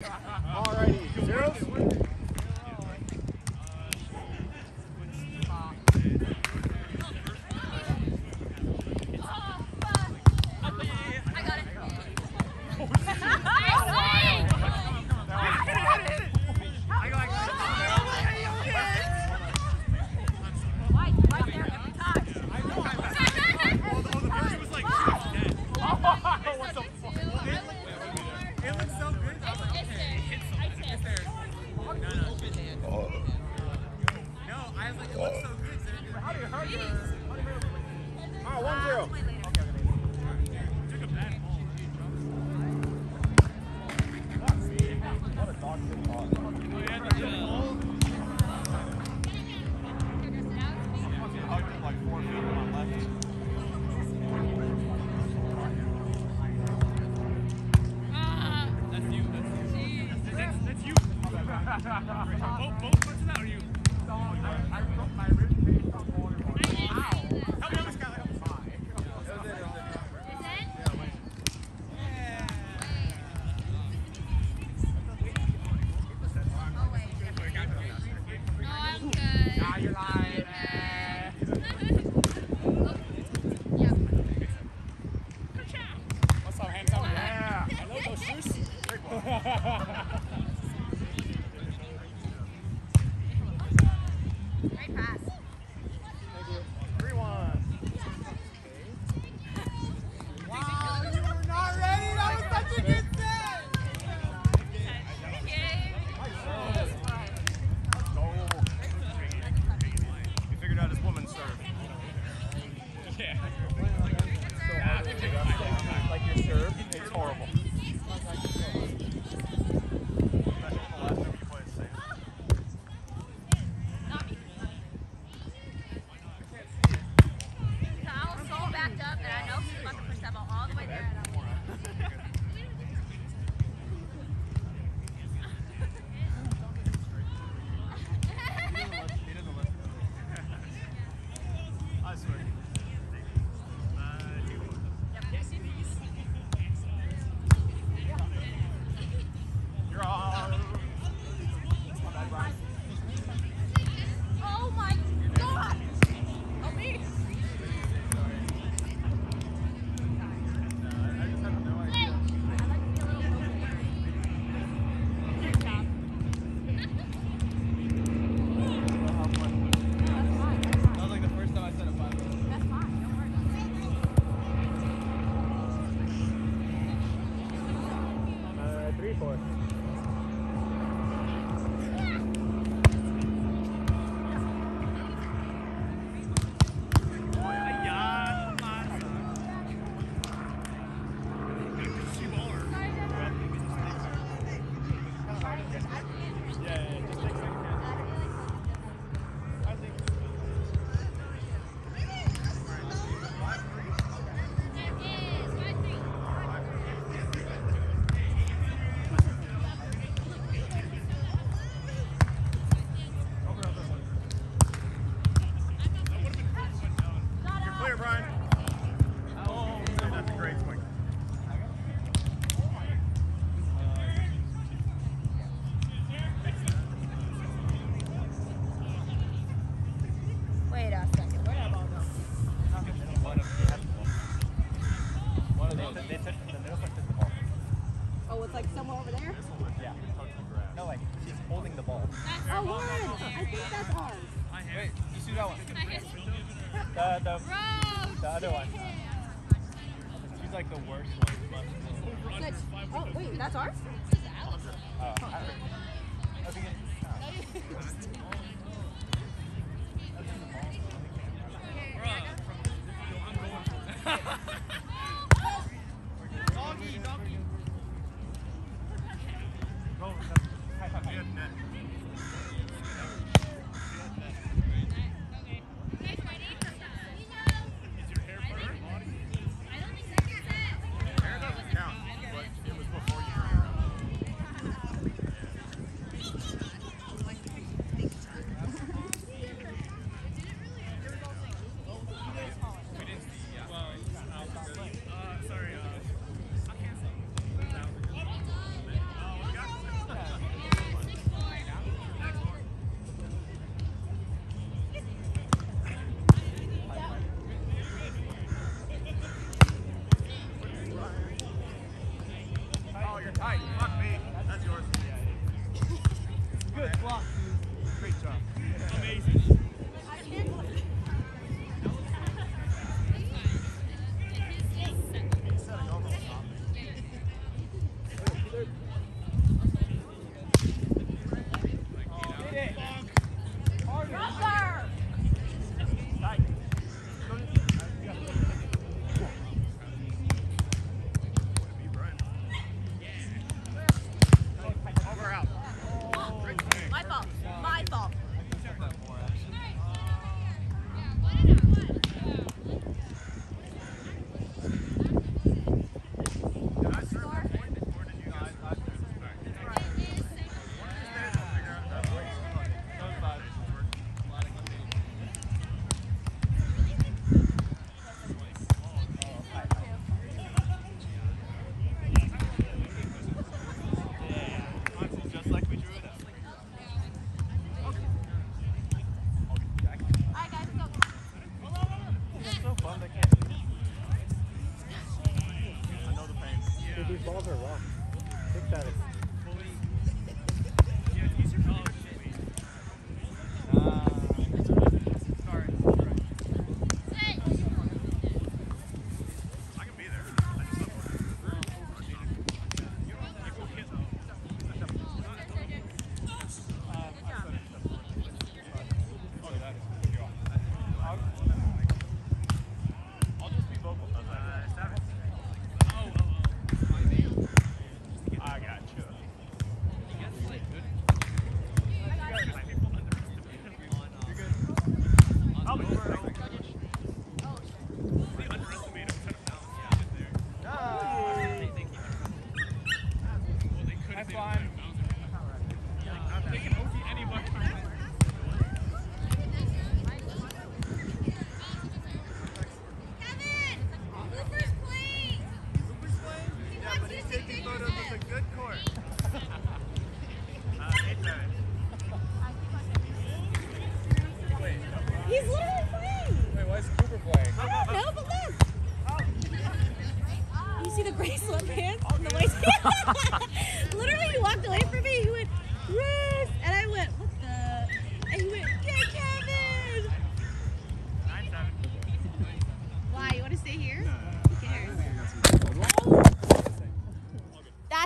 Alrighty, Zero. Please. All right, one zero. it's like somewhere over there? Yeah. No, like, she's holding the ball. That's oh, one! I think that's ours. Wait, you see that one? the, the, Bro, the other one. She's like the worst one. But, oh, wait, that's ours? Oh, I, okay. Bro. I'm going. Yeah.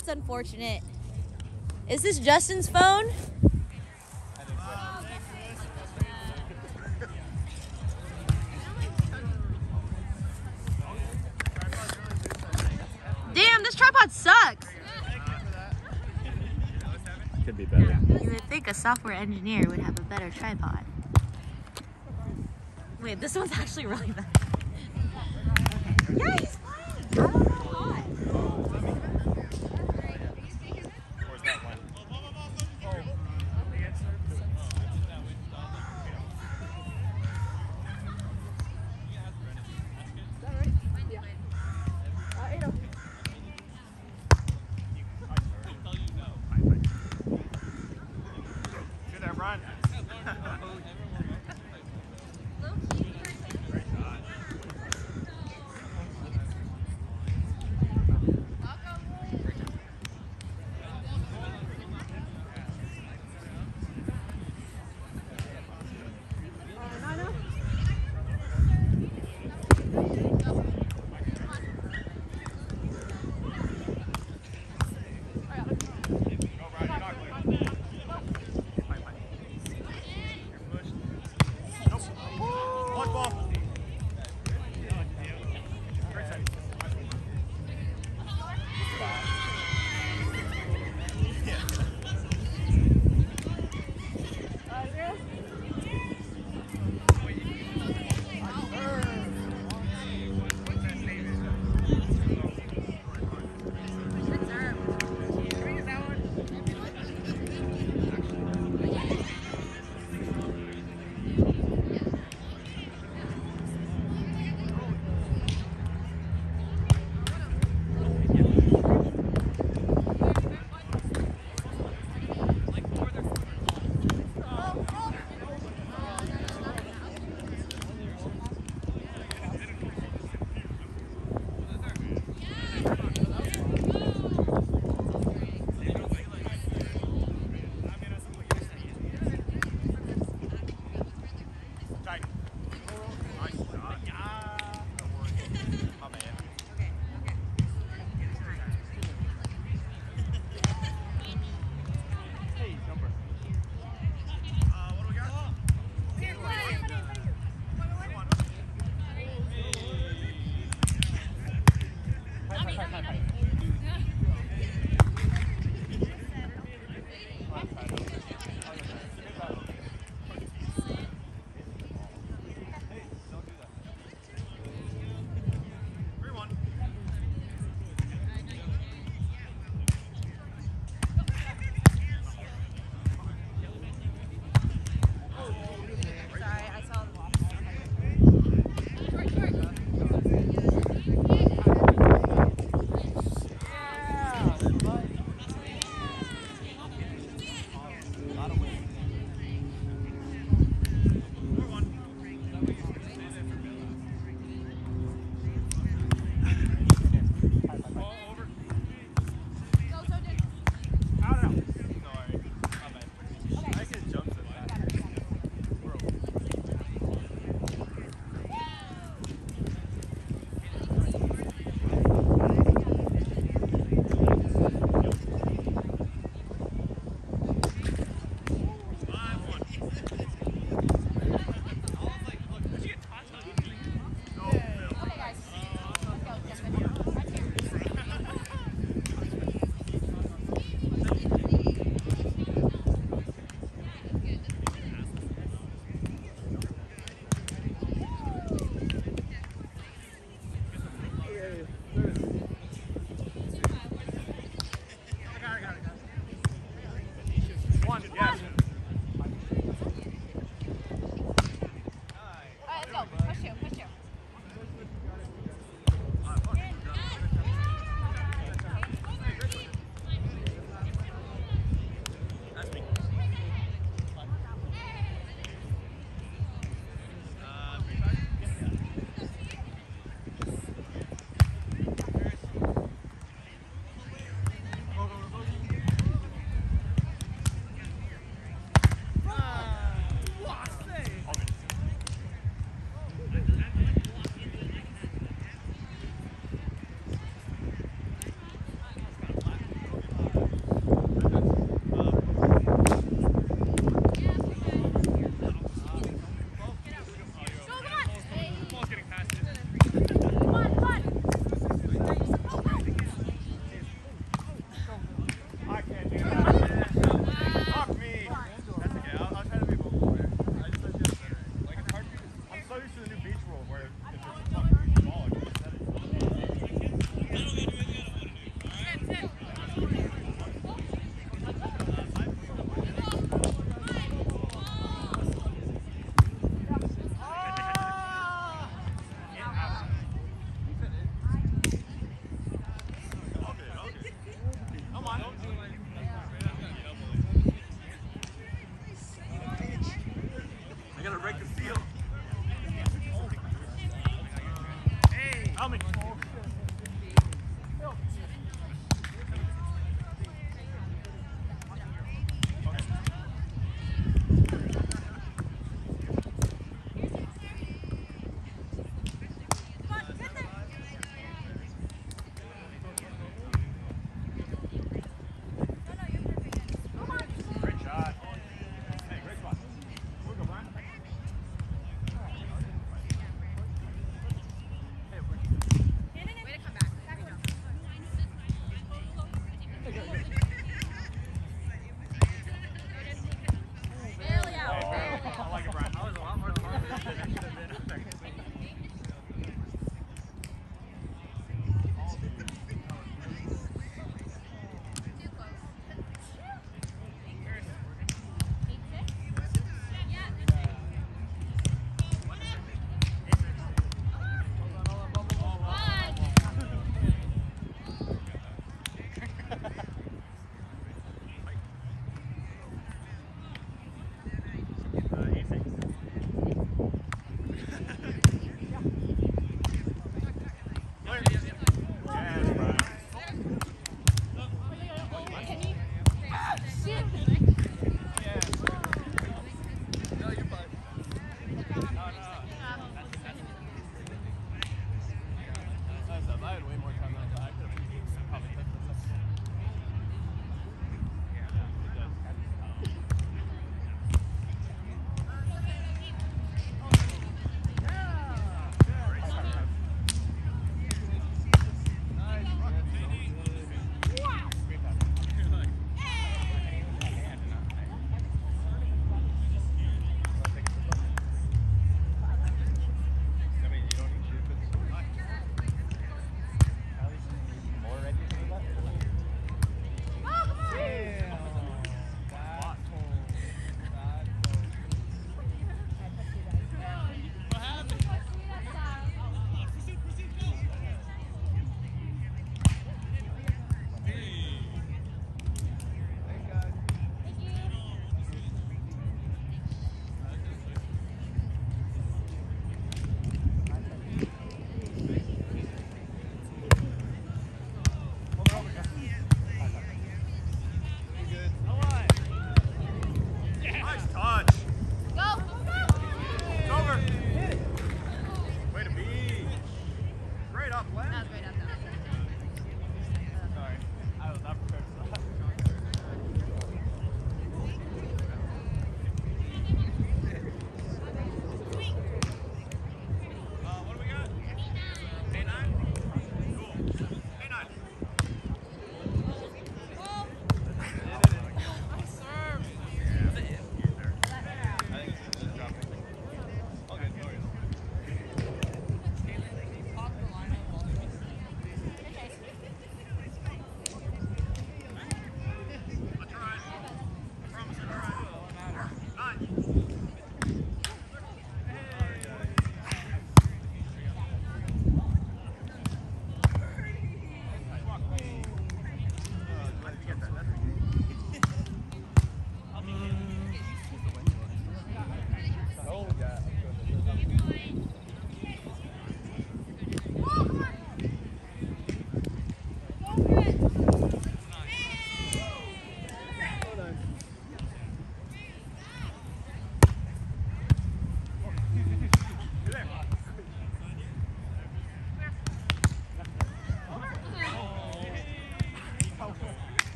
That's unfortunate. Is this Justin's phone? Damn, this tripod sucks. Could be better. You would think a software engineer would have a better tripod. Wait, this one's actually really bad. Yeah,